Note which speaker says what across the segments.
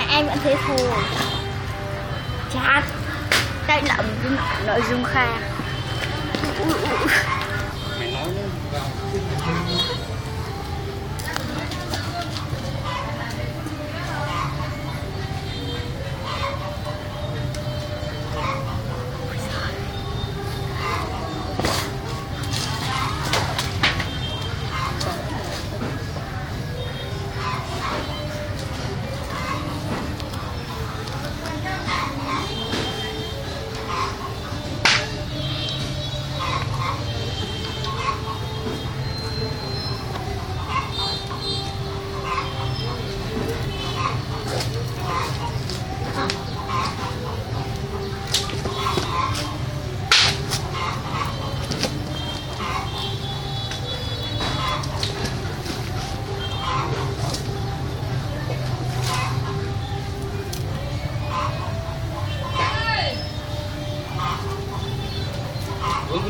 Speaker 1: mẹ em vẫn Chát phù là tay lậm nội dung kha
Speaker 2: mày nói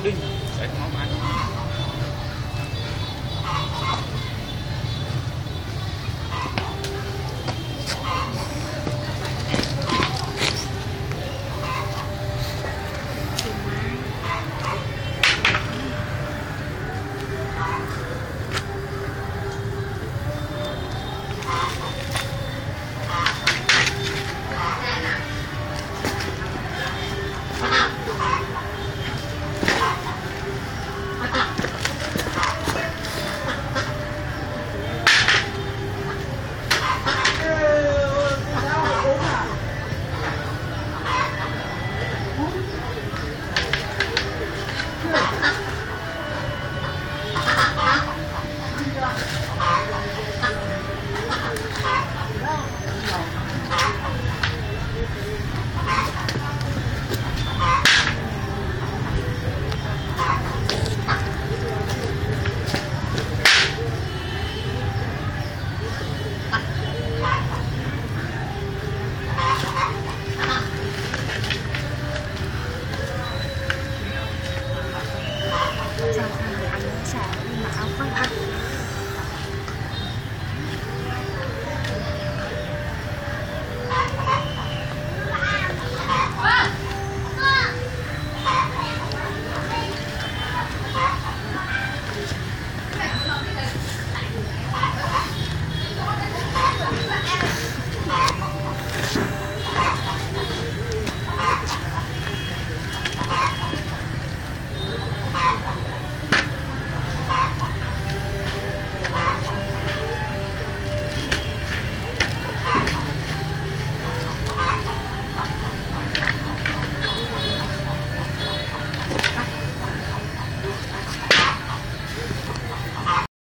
Speaker 2: Đừng.
Speaker 1: 早餐。